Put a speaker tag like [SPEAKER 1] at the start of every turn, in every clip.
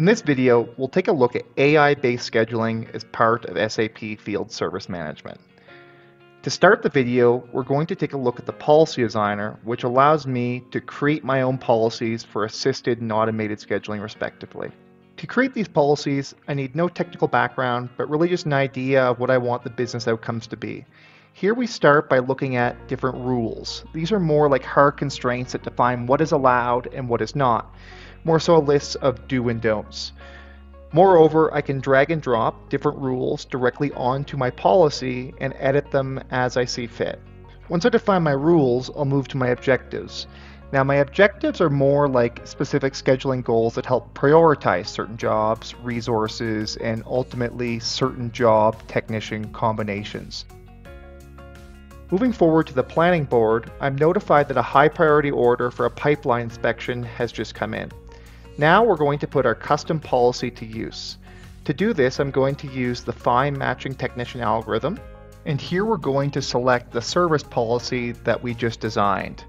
[SPEAKER 1] In this video, we'll take a look at AI-based scheduling as part of SAP Field Service Management. To start the video, we're going to take a look at the Policy Designer, which allows me to create my own policies for assisted and automated scheduling respectively. To create these policies, I need no technical background, but really just an idea of what I want the business outcomes to be. Here we start by looking at different rules. These are more like hard constraints that define what is allowed and what is not more so a list of do and don'ts. Moreover, I can drag and drop different rules directly onto my policy and edit them as I see fit. Once I define my rules, I'll move to my objectives. Now, my objectives are more like specific scheduling goals that help prioritize certain jobs, resources, and ultimately certain job technician combinations. Moving forward to the planning board, I'm notified that a high priority order for a pipeline inspection has just come in. Now we're going to put our custom policy to use. To do this, I'm going to use the FINE matching technician algorithm. And here we're going to select the service policy that we just designed.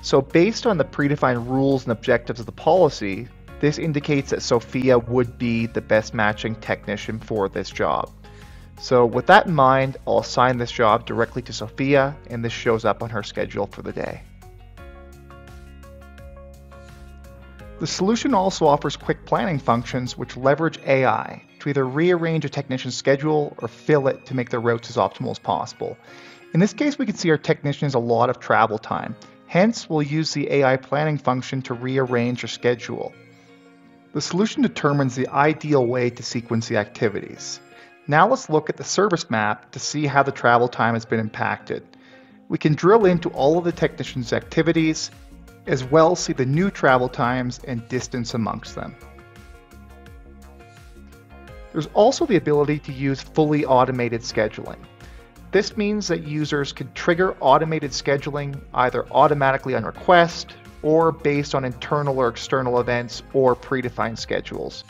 [SPEAKER 1] So based on the predefined rules and objectives of the policy, this indicates that Sophia would be the best matching technician for this job. So with that in mind, I'll assign this job directly to Sophia and this shows up on her schedule for the day. The solution also offers quick planning functions which leverage AI to either rearrange a technician's schedule or fill it to make their routes as optimal as possible. In this case, we can see our technician has a lot of travel time. Hence, we'll use the AI planning function to rearrange their schedule. The solution determines the ideal way to sequence the activities. Now let's look at the service map to see how the travel time has been impacted. We can drill into all of the technician's activities as well see the new travel times and distance amongst them. There's also the ability to use fully automated scheduling. This means that users can trigger automated scheduling either automatically on request or based on internal or external events or predefined schedules.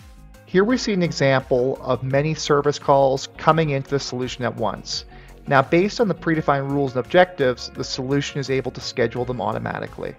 [SPEAKER 1] Here we see an example of many service calls coming into the solution at once. Now based on the predefined rules and objectives, the solution is able to schedule them automatically.